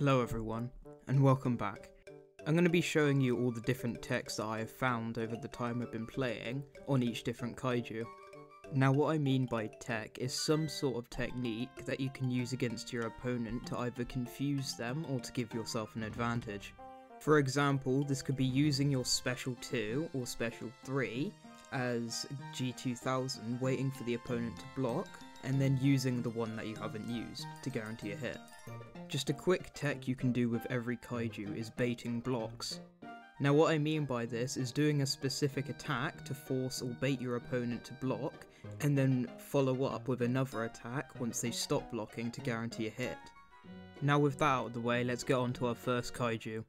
Hello everyone, and welcome back. I'm going to be showing you all the different techs that I have found over the time I've been playing on each different kaiju. Now what I mean by tech is some sort of technique that you can use against your opponent to either confuse them or to give yourself an advantage. For example, this could be using your Special 2 or Special 3 as G2000 waiting for the opponent to block, and then using the one that you haven't used to guarantee a hit. Just a quick tech you can do with every kaiju is baiting blocks. Now what I mean by this is doing a specific attack to force or bait your opponent to block, and then follow up with another attack once they stop blocking to guarantee a hit. Now with that out of the way, let's get on to our first kaiju.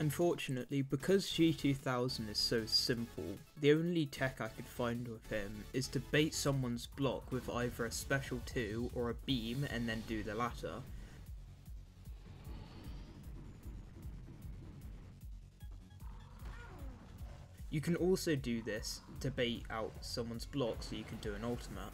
Unfortunately, because G2000 is so simple, the only tech I could find with him is to bait someone's block with either a special 2 or a beam and then do the latter. You can also do this to bait out someone's block so you can do an ultimate.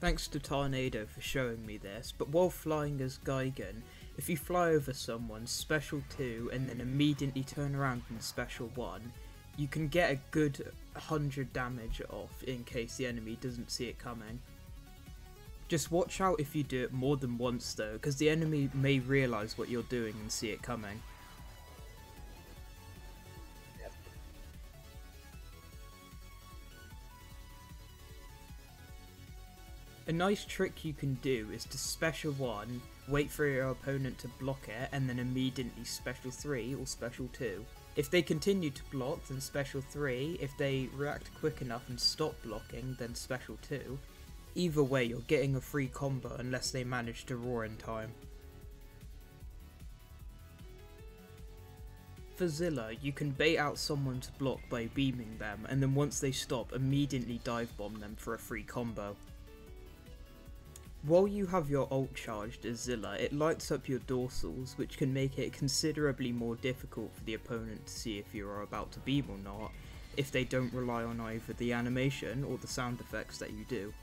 Thanks to Tornado for showing me this, but while flying as Gigan, if you fly over someone special 2 and then immediately turn around and special 1, you can get a good 100 damage off in case the enemy doesn't see it coming. Just watch out if you do it more than once though, because the enemy may realise what you're doing and see it coming. A nice trick you can do is to special 1, wait for your opponent to block it, and then immediately special 3 or special 2. If they continue to block, then special 3, if they react quick enough and stop blocking, then special 2. Either way, you're getting a free combo unless they manage to roar in time. For Zilla, you can bait out someone to block by beaming them, and then once they stop, immediately dive bomb them for a free combo. While you have your ult charged as Zilla, it lights up your dorsals, which can make it considerably more difficult for the opponent to see if you are about to beam or not, if they don't rely on either the animation or the sound effects that you do.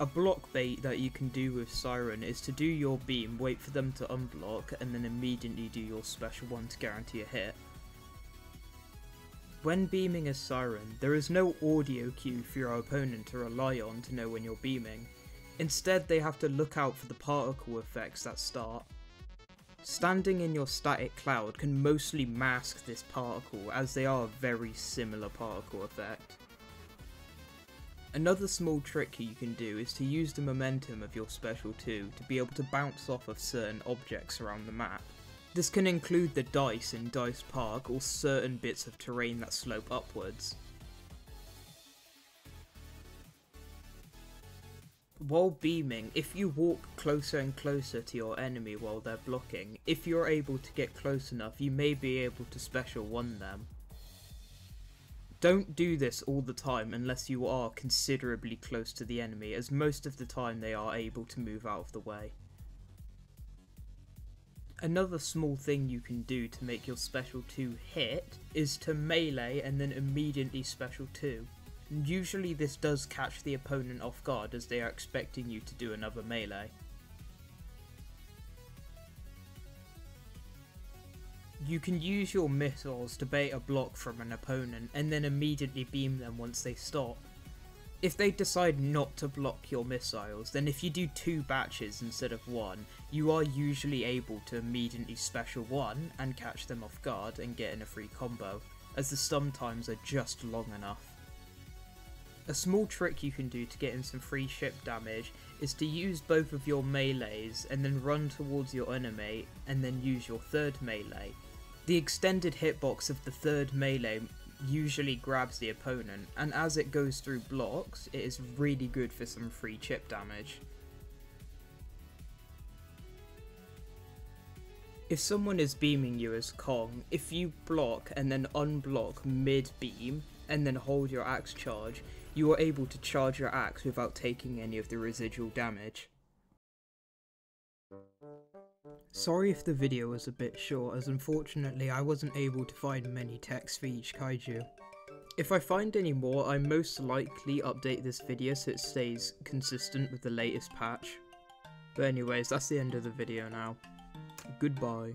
A block bait that you can do with Siren is to do your beam, wait for them to unblock, and then immediately do your special one to guarantee a hit. When beaming a siren, there is no audio cue for your opponent to rely on to know when you're beaming. Instead, they have to look out for the particle effects that start. Standing in your static cloud can mostly mask this particle as they are a very similar particle effect. Another small trick you can do is to use the momentum of your special 2 to be able to bounce off of certain objects around the map. This can include the dice in Dice Park or certain bits of terrain that slope upwards. While beaming, if you walk closer and closer to your enemy while they're blocking, if you're able to get close enough, you may be able to special one them. Don't do this all the time unless you are considerably close to the enemy, as most of the time they are able to move out of the way. Another small thing you can do to make your special 2 hit is to melee and then immediately special 2. Usually this does catch the opponent off guard as they are expecting you to do another melee. You can use your missiles to bait a block from an opponent and then immediately beam them once they stop. If they decide not to block your missiles, then if you do two batches instead of one, you are usually able to immediately special one and catch them off guard and get in a free combo, as the stun times are just long enough. A small trick you can do to get in some free chip damage is to use both of your melees and then run towards your enemy and then use your third melee. The extended hitbox of the third melee usually grabs the opponent, and as it goes through blocks, it is really good for some free chip damage. If someone is beaming you as Kong, if you block and then unblock mid-beam, and then hold your axe charge, you are able to charge your axe without taking any of the residual damage. Sorry if the video was a bit short, as unfortunately I wasn't able to find many techs for each kaiju. If I find any more, I most likely update this video so it stays consistent with the latest patch. But anyways, that's the end of the video now. Goodbye.